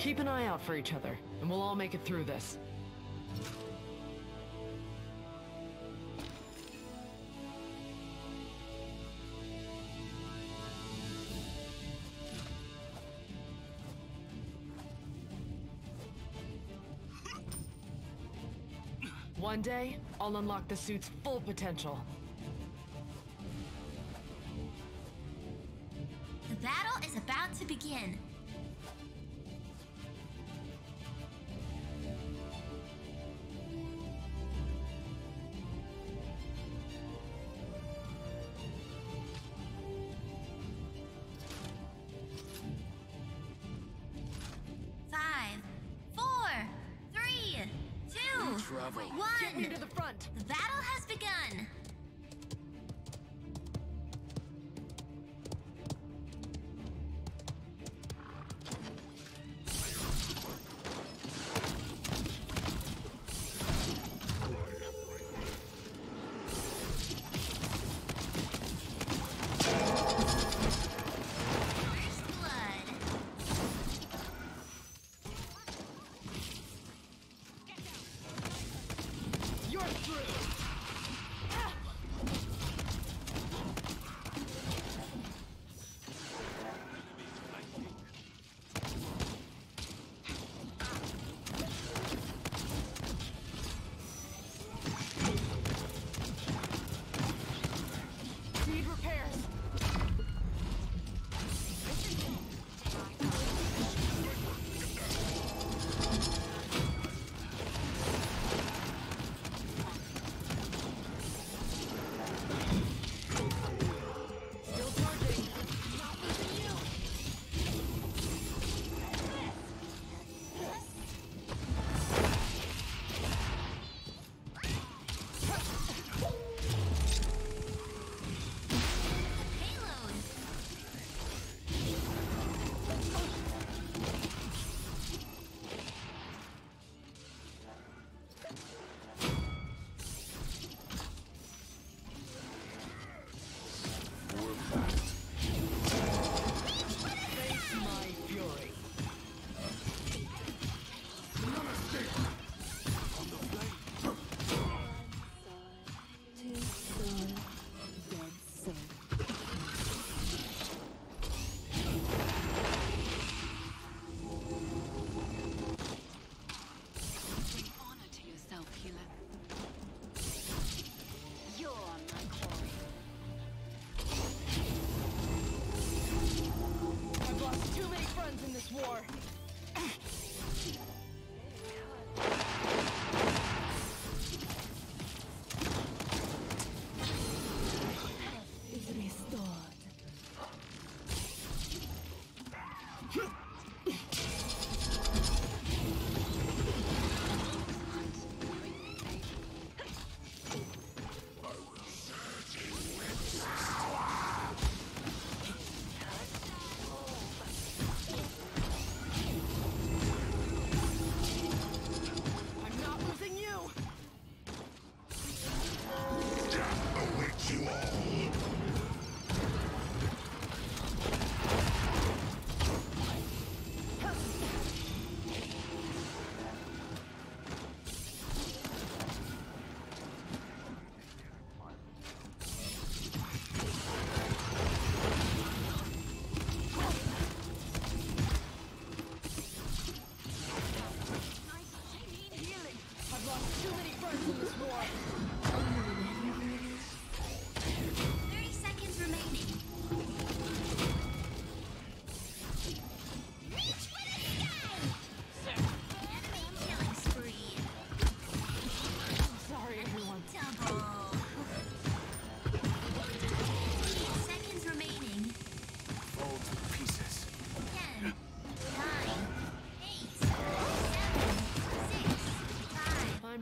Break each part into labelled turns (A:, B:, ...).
A: Keep an eye out for each other, and we'll all make it through this. One day, I'll unlock the suit's full potential.
B: The battle is about to begin. Two,
C: Travel.
A: Get me
B: one.
A: to the front!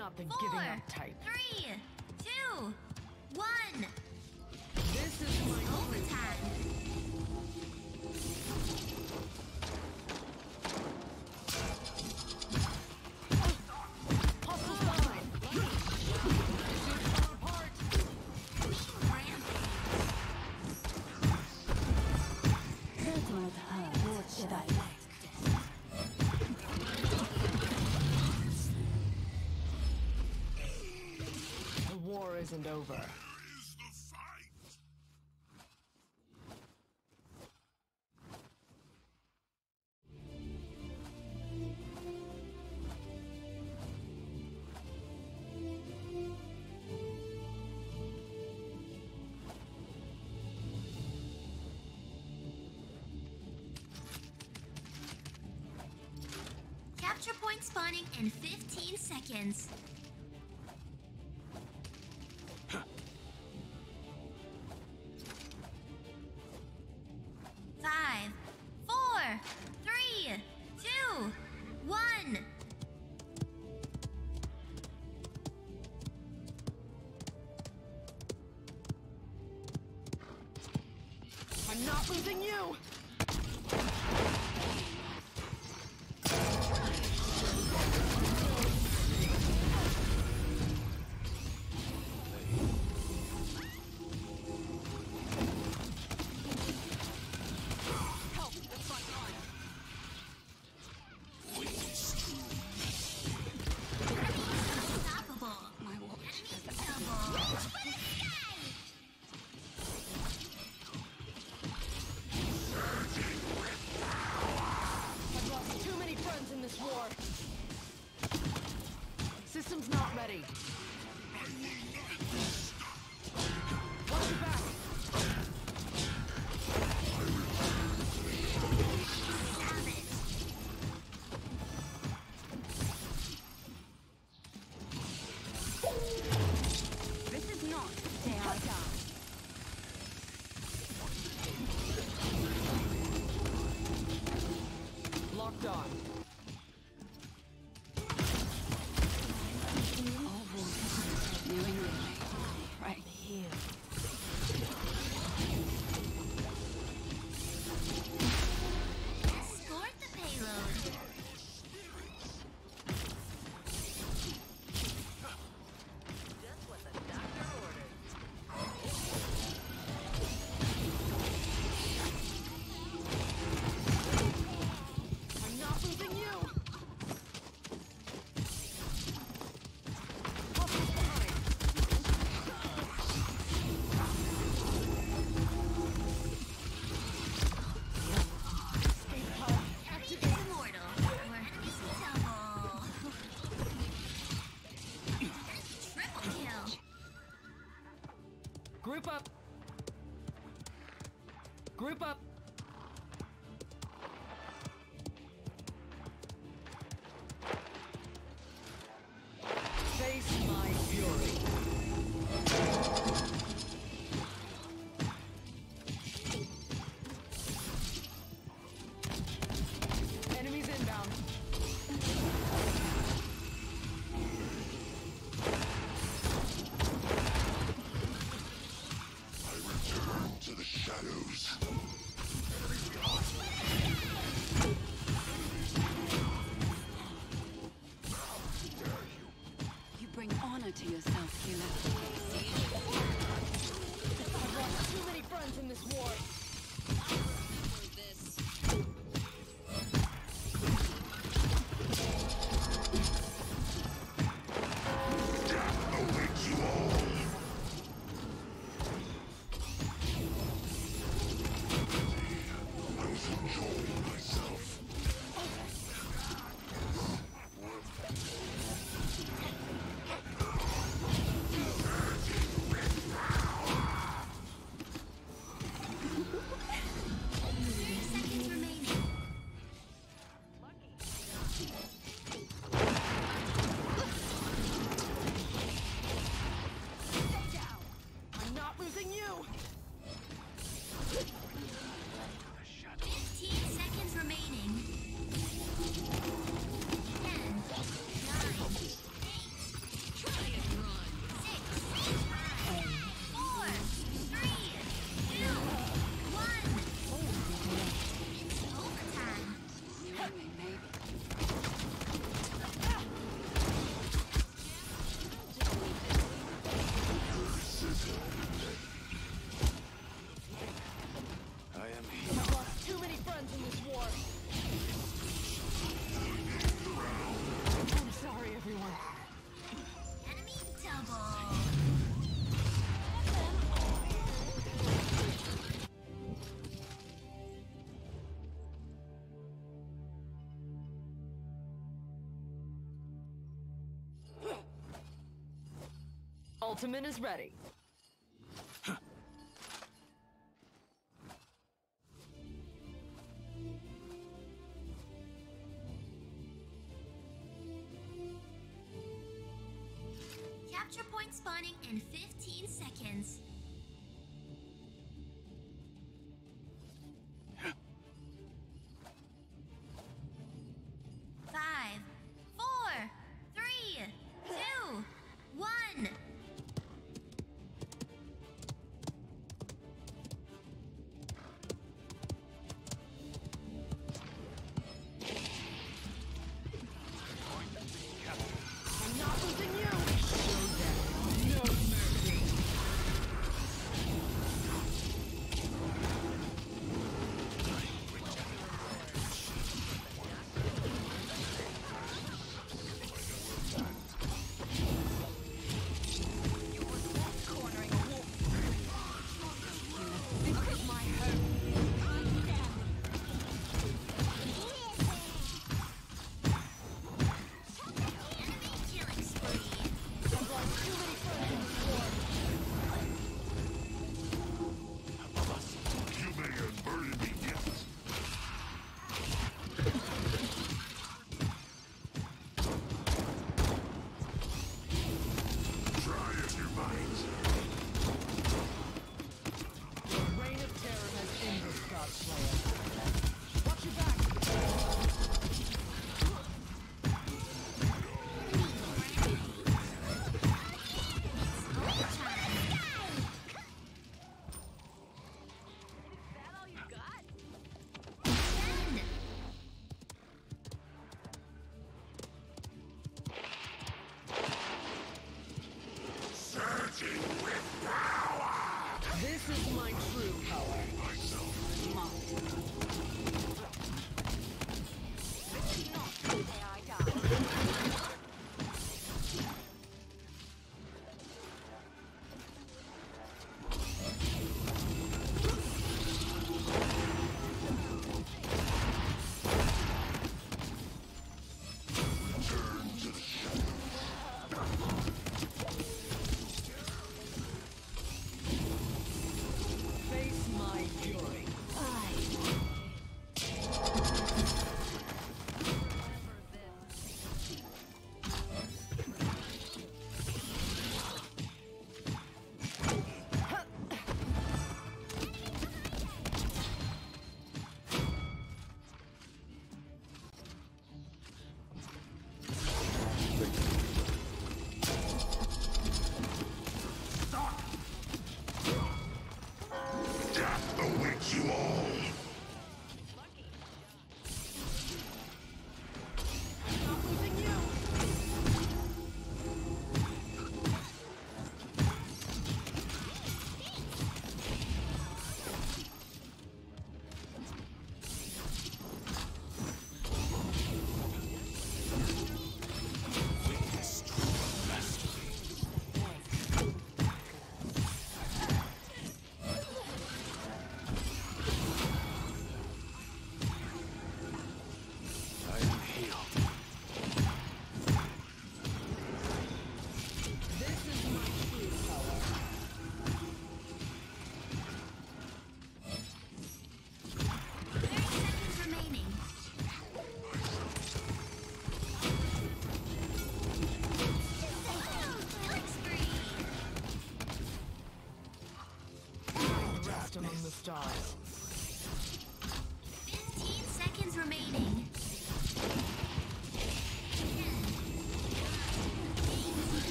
A: Not
B: the four,
A: giving up type.
B: three, two, one.
A: This is my
B: Overtime. Checkpoint spawning in 15 seconds. Five, four, three, two, one.
A: I'm not losing you! ultimate is ready.
B: Capture point spawning in 15 seconds.